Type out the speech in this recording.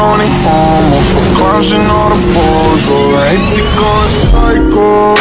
Tony almost. Off for clowns and all the balls or I hate to go psycho